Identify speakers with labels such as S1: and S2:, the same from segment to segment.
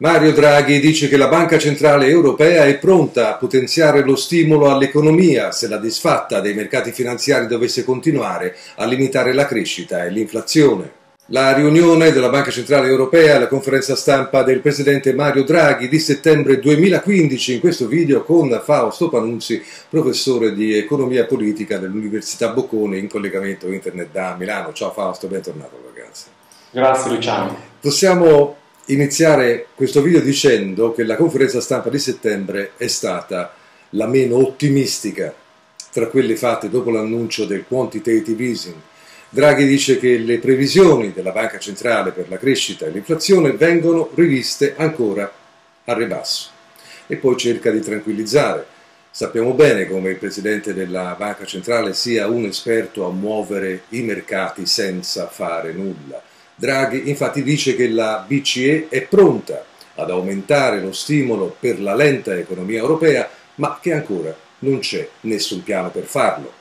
S1: Mario Draghi dice che la Banca Centrale Europea è pronta a potenziare lo stimolo all'economia se la disfatta dei mercati finanziari dovesse continuare a limitare la crescita e l'inflazione. La riunione della Banca Centrale Europea la conferenza stampa del presidente Mario Draghi di settembre 2015 in questo video con Fausto Panunzi, professore di economia politica dell'Università Boccone in collegamento internet da Milano. Ciao Fausto, bentornato ragazzi.
S2: Grazie Luciano.
S1: Possiamo iniziare questo video dicendo che la conferenza stampa di settembre è stata la meno ottimistica tra quelle fatte dopo l'annuncio del quantitative easing. Draghi dice che le previsioni della Banca Centrale per la crescita e l'inflazione vengono riviste ancora a ribasso e poi cerca di tranquillizzare. Sappiamo bene come il Presidente della Banca Centrale sia un esperto a muovere i mercati senza fare nulla Draghi infatti dice che la BCE è pronta ad aumentare lo stimolo per la lenta economia europea, ma che ancora non c'è nessun piano per farlo.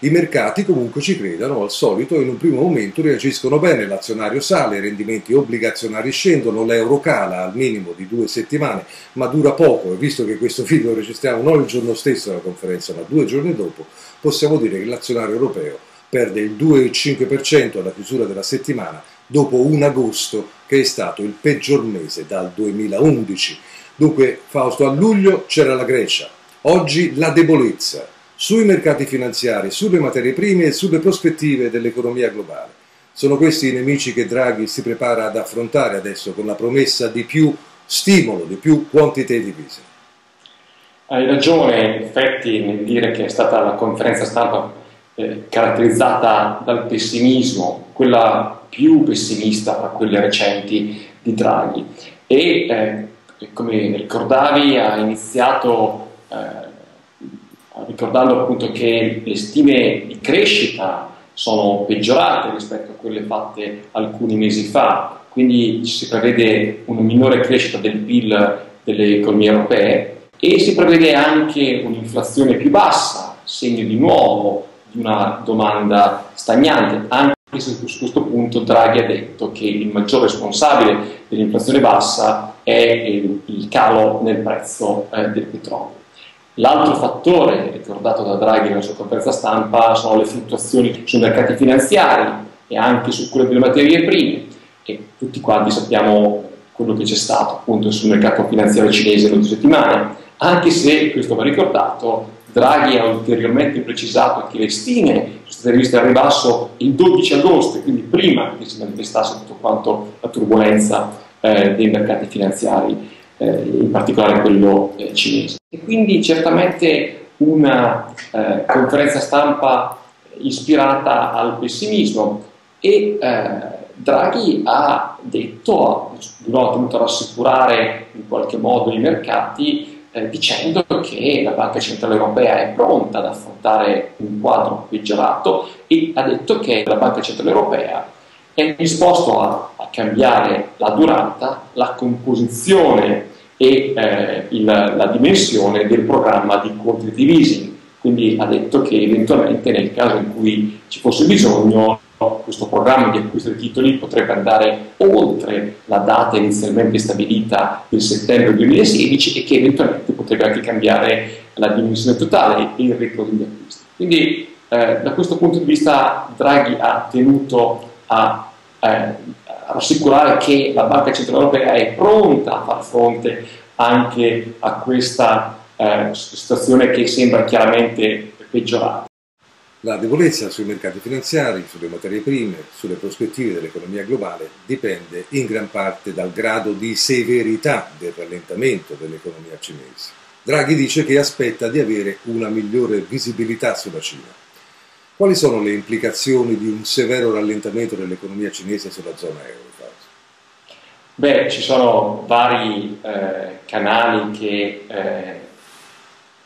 S1: I mercati comunque ci credono, al solito in un primo momento reagiscono bene, l'azionario sale, i rendimenti obbligazionari scendono, l'euro cala al minimo di due settimane, ma dura poco e visto che questo video lo registriamo non il giorno stesso della conferenza, ma due giorni dopo, possiamo dire che l'azionario europeo perde il 2,5% alla chiusura della settimana dopo un agosto che è stato il peggior mese dal 2011. Dunque, Fausto, a luglio c'era la Grecia, oggi la debolezza sui mercati finanziari, sulle materie prime e sulle prospettive dell'economia globale. Sono questi i nemici che Draghi si prepara ad affrontare adesso con la promessa di più stimolo, di più quantitative easing.
S2: Hai ragione, in effetti, nel dire che è stata la conferenza stampa eh, caratterizzata dal pessimismo, quella più pessimista tra quelle recenti di Draghi. E eh, come ricordavi, ha iniziato eh, ricordando appunto che le stime di crescita sono peggiorate rispetto a quelle fatte alcuni mesi fa, quindi si prevede una minore crescita del PIL delle economie europee e si prevede anche un'inflazione più bassa, segno di nuovo una domanda stagnante, anche su questo punto Draghi ha detto che il maggior responsabile dell'inflazione bassa è il calo nel prezzo eh, del petrolio. L'altro fattore ricordato da Draghi nella sua conferenza stampa sono le fluttuazioni sui mercati finanziari e anche su quello delle materie prime e tutti quanti sappiamo quello che c'è stato appunto sul mercato finanziario cinese in ultime settimane, anche se, questo va ricordato, Draghi ha ulteriormente precisato che le stime sono state riviste al ribasso il 12 agosto, quindi prima che si manifestasse tutto quanto la turbolenza eh, dei mercati finanziari, eh, in particolare quello eh, cinese. E quindi certamente una eh, conferenza stampa ispirata al pessimismo e eh, Draghi ha detto, ha tenuto a rassicurare in qualche modo i mercati eh, dicendo che la Banca Centrale Europea è pronta ad affrontare un quadro peggiorato e ha detto che la Banca Centrale Europea è disposto a, a cambiare la durata, la composizione e eh, il, la dimensione del programma di quantitative easing. Quindi ha detto che eventualmente nel caso in cui ci fosse bisogno questo programma di acquisto di titoli potrebbe andare oltre la data inizialmente stabilita del settembre 2016 e che eventualmente potrebbe anche cambiare la dimensione totale e il ritmo degli acquisti. Quindi eh, da questo punto di vista Draghi ha tenuto a, eh, a rassicurare che la Banca Centrale Europea è pronta a far fronte anche a questa eh, situazione che sembra chiaramente peggiorata.
S1: La debolezza sui mercati finanziari, sulle materie prime, sulle prospettive dell'economia globale dipende in gran parte dal grado di severità del rallentamento dell'economia cinese. Draghi dice che aspetta di avere una migliore visibilità sulla Cina. Quali sono le implicazioni di un severo rallentamento dell'economia cinese sulla zona euro?
S2: Beh, ci sono vari eh, canali che eh,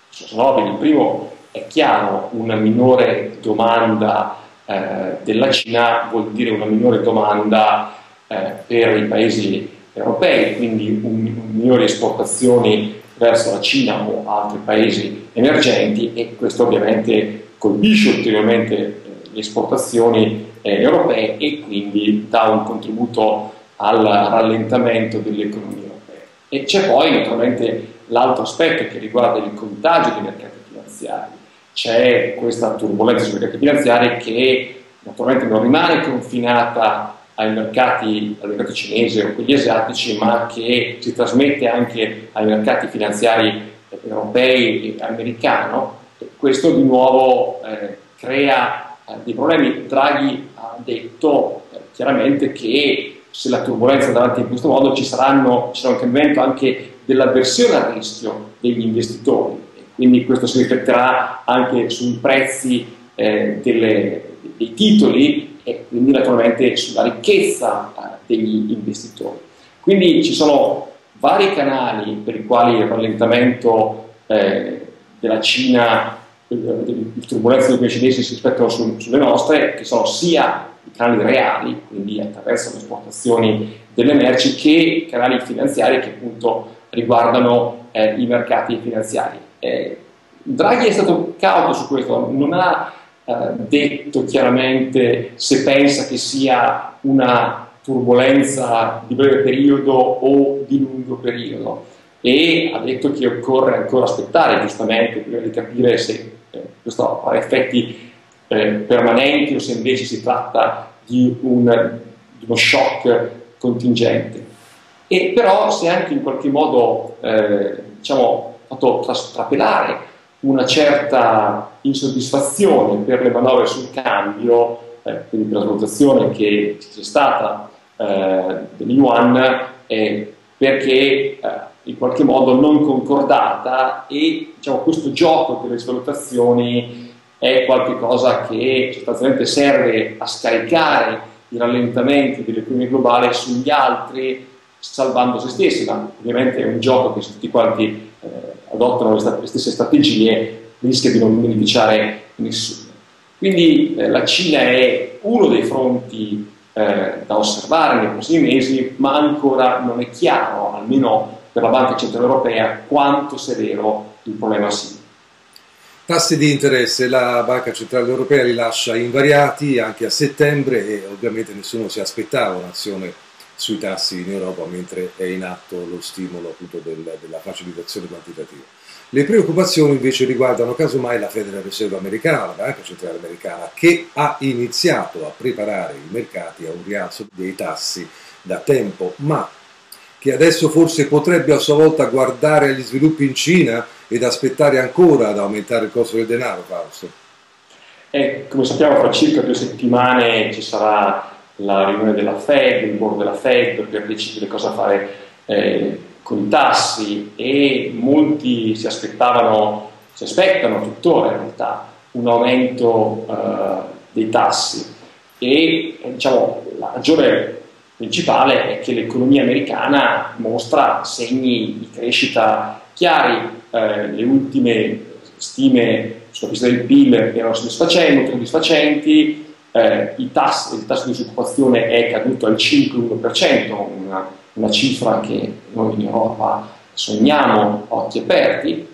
S2: sono ovvi. Il primo è chiaro, una minore domanda eh, della Cina vuol dire una minore domanda eh, per i paesi europei, quindi un, un minori esportazioni verso la Cina o altri paesi emergenti e questo ovviamente colpisce ulteriormente eh, le esportazioni eh, europee e quindi dà un contributo al rallentamento dell'economia europea. E c'è poi naturalmente l'altro aspetto che riguarda il contagio dei mercati finanziari. C'è questa turbolenza sui mercati finanziari che naturalmente non rimane confinata ai mercati, al mercato cinese o quelli asiatici, ma che si trasmette anche ai mercati finanziari europei e americano. Questo di nuovo eh, crea eh, dei problemi. Draghi ha detto eh, chiaramente che se la turbolenza andrà avanti in questo modo ci, saranno, ci sarà un cambiamento anche dell'avversione al rischio degli investitori. Quindi questo si rifletterà anche sui prezzi eh, delle, dei titoli e quindi naturalmente sulla ricchezza eh, degli investitori. Quindi ci sono vari canali per i quali il rallentamento eh, della Cina, eh, il turbolenza dei cinesi si rispettano su, sulle nostre, che sono sia i canali reali, quindi attraverso le esportazioni delle merci, che canali finanziari che appunto riguardano eh, i mercati finanziari. Eh, Draghi è stato cauto su questo, non ha eh, detto chiaramente se pensa che sia una turbolenza di breve periodo o di lungo periodo. E ha detto che occorre ancora aspettare giustamente prima di capire se eh, questo ha effetti eh, permanenti o se invece si tratta di, un, di uno shock contingente. E però è anche in qualche modo eh, diciamo, fatto trapelare una certa insoddisfazione per le manovre sul cambio, eh, quindi per la svalutazione che c'è stata eh, del yuan, eh, perché in qualche modo non concordata e diciamo, questo gioco delle svalutazioni è qualcosa che sostanzialmente serve a scaricare i rallentamenti dell'economia globale sugli altri salvando se stessi, ma ovviamente è un gioco che tutti quanti eh, adottano le, stesse strategie rischia di non beneficiare nessuno. Quindi eh, la Cina è uno dei fronti eh, da osservare nei prossimi mesi, ma ancora non è chiaro, almeno per la Banca Centrale Europea, quanto severo il problema sia.
S1: Tassi di interesse, la Banca Centrale Europea li lascia invariati anche a settembre e ovviamente nessuno si aspettava un'azione sui tassi in Europa mentre è in atto lo stimolo appunto del, della facilitazione quantitativa. Le preoccupazioni invece riguardano casomai la Federal Reserve americana, la Banca Centrale Americana, che ha iniziato a preparare i mercati a un rialzo dei tassi da tempo, ma che adesso forse potrebbe a sua volta guardare agli sviluppi in Cina ed aspettare ancora ad aumentare il costo del denaro, Fausto.
S2: Eh, come sappiamo, fra circa due settimane ci sarà la riunione della Fed, il board della Fed per decidere cosa fare eh, con i tassi e molti si aspettavano, si aspettano tuttora in realtà un aumento eh, dei tassi. E diciamo, la ragione principale è che l'economia americana mostra segni di crescita chiari, eh, le ultime stime sulla pista del PIL erano soddisfacenti, eh, tassi, il tasso di disoccupazione è caduto al 5,1%, una, una cifra che noi in Europa sogniamo occhi aperti,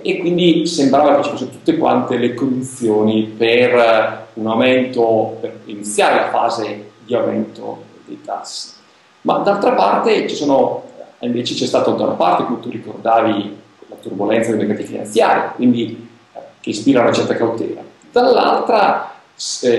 S2: e quindi sembrava che ci fossero tutte quante le condizioni per un aumento, per iniziare la fase di aumento dei tassi. Ma d'altra parte ci sono, invece c'è stata da una parte, come tu ricordavi, la turbolenza dei mercati finanziari, quindi eh, che ispira una certa cautela. Dall'altra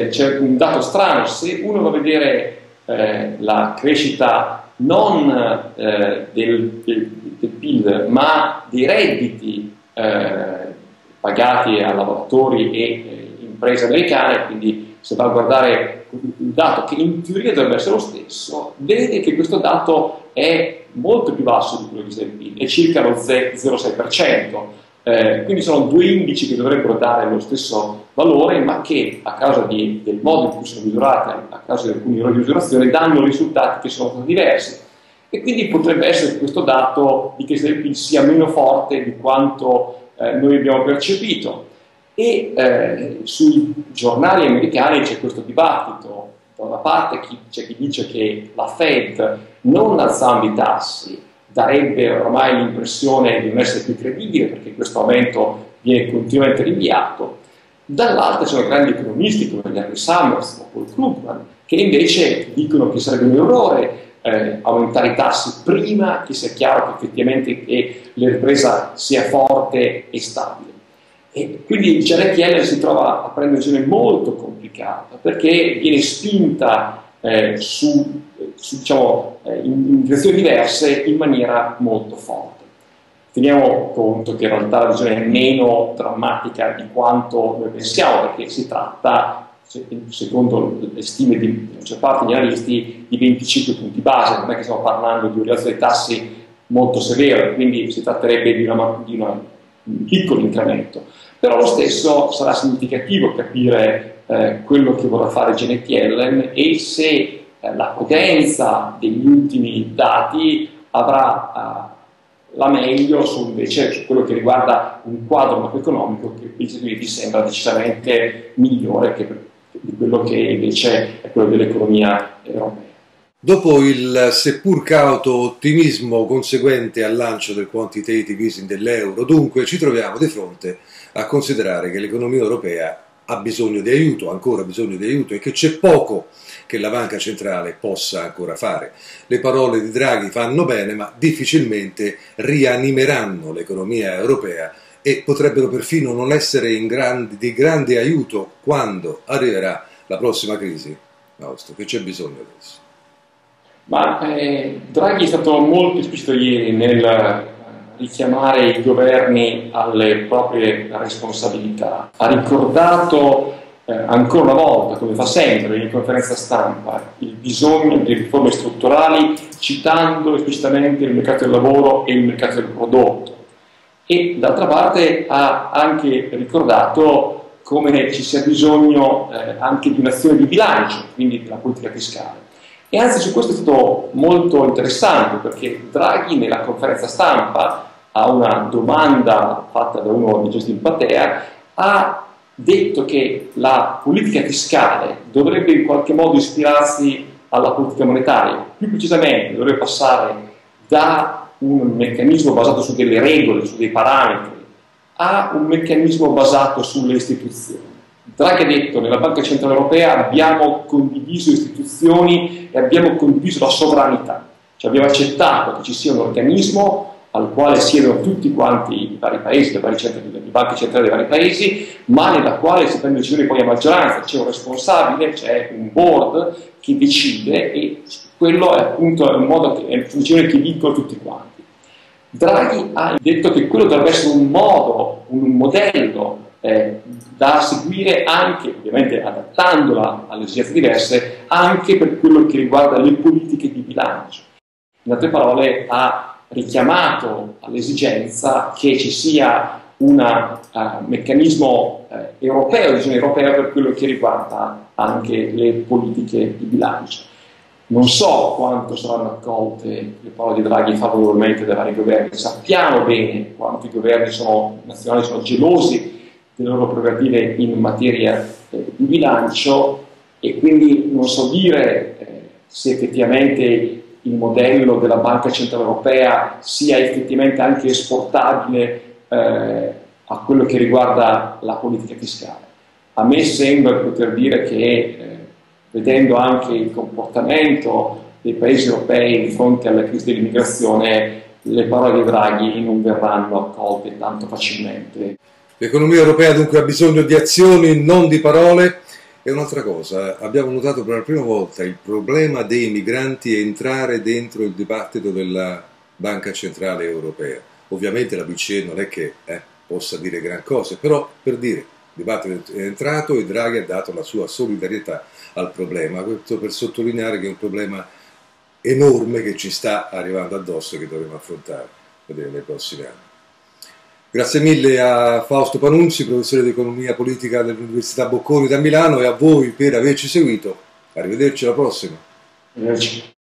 S2: c'è un dato strano, se uno va a vedere eh, la crescita non eh, del, del, del, PIL, ma dei redditi eh, pagati a lavoratori e eh, imprese americane, quindi se va a guardare un dato che in teoria dovrebbe essere lo stesso, vede che questo dato è molto più basso di quello del PIL, è circa lo 0,6%. Eh, quindi sono due indici che dovrebbero dare lo stesso valore, ma che a causa di, del modo in cui sono misurati, a causa di alcuni errori di misurazione, danno risultati che sono diversi. E quindi potrebbe essere che questo dato di che PIL sia meno forte di quanto eh, noi abbiamo percepito. E eh, sui giornali americani c'è questo dibattito. Da una parte c'è chi dice che la Fed non alzando i tassi darebbe ormai l'impressione di non essere più credibile perché questo aumento viene continuamente rinviato. Dall'altra ci sono grandi economisti come Larry Summers o Paul Krugman che invece dicono che sarebbe un errore eh, aumentare i tassi prima che sia chiaro che effettivamente che la ripresa sia forte e stabile. E quindi Janet Yellen si trova a prendere una decisione molto complicata perché viene spinta eh, su, su, diciamo, in, in direzioni diverse in maniera molto forte. Teniamo conto che in realtà la decisione è meno drammatica di quanto noi pensiamo perché si tratta secondo le stime di maggior parte degli analisti, di 25 punti base, non è che stiamo parlando di un rialzo dei tassi molto severo, quindi si tratterebbe di, una, di una, un piccolo incremento. Però lo stesso sarà significativo capire eh, quello che vorrà fare Janet Yellen e se eh, la coerenza degli ultimi dati avrà eh, la meglio su, invece, quello che riguarda un quadro macroeconomico che per gli sembra decisamente migliore che di quello che invece è quello dell'economia europea.
S1: Dopo il seppur cauto ottimismo conseguente al lancio del quantitative easing dell'euro, dunque ci troviamo di fronte a considerare che l'economia europea ha bisogno di aiuto, ancora bisogno di aiuto e che c'è poco che la banca centrale possa ancora fare. Le parole di Draghi fanno bene, ma difficilmente rianimeranno l'economia europea e potrebbero perfino non essere grandi, di grande aiuto quando arriverà la prossima crisi. Fausto, che c'è bisogno adesso?
S2: Ma eh, Draghi è stato molto esplicito ieri nel eh, richiamare i governi alle proprie responsabilità. Ha ricordato eh, ancora una volta, come fa sempre in conferenza stampa, il bisogno di riforme strutturali, citando esplicitamente il mercato del lavoro e il mercato del prodotto e d'altra parte ha anche ricordato come ci sia bisogno eh, anche di un'azione di bilancio, quindi della politica fiscale. E anzi su questo è stato molto interessante perché Draghi nella conferenza stampa a una domanda fatta da uno dei gesti in platea ha detto che la politica fiscale dovrebbe in qualche modo ispirarsi alla politica monetaria, più precisamente dovrebbe passare da un meccanismo basato su delle regole, su dei parametri, a un meccanismo basato sulle istituzioni. Draghi ha detto nella Banca Centrale Europea abbiamo condiviso istituzioni e abbiamo condiviso la sovranità, cioè abbiamo accettato che ci sia un organismo al quale siedono tutti quanti i vari paesi, le, varie centri, le banche centrali dei vari paesi, ma nella quale si prendono decisioni poi a maggioranza, c'è un responsabile, c'è un board che decide e quello è appunto un modo che, è una funzione che vincola tutti quanti. Draghi ha detto che quello dovrebbe essere un modo, un modello eh, da seguire anche, ovviamente adattandola alle esigenze diverse, anche per quello che riguarda le politiche di bilancio. In altre parole, ha richiamato all'esigenza che ci sia un uh, meccanismo uh, europeo, visione europea per quello che riguarda anche le politiche di bilancio. Non so quanto saranno accolte le parole di Draghi favorevolmente dai vari governi, sappiamo bene quanto i governi sono, nazionali sono gelosi delle loro prerogative in materia eh, di bilancio e quindi non so dire eh, se effettivamente il modello della Banca Centrale Europea sia effettivamente anche esportabile eh, a quello che riguarda la politica fiscale. A me sembra poter dire che eh, vedendo anche il comportamento dei paesi europei di fronte alla crisi dell'immigrazione, le parole di Draghi non verranno accolte tanto facilmente.
S1: L'economia europea dunque ha bisogno di azioni, non di parole. E un'altra cosa, abbiamo notato per la prima volta il problema dei migranti entrare dentro il dibattito della Banca Centrale Europea. Ovviamente la BCE non è che eh, possa dire gran cose, però per dire il dibattito è entrato e Draghi ha dato la sua solidarietà al problema. Questo per sottolineare che è un problema enorme che ci sta arrivando addosso e che dovremo affrontare nei prossimi anni. Grazie mille a Fausto Panunzi, professore di economia politica dell'Università Bocconi da Milano e a voi per averci seguito. Arrivederci alla prossima.
S2: Arrivederci.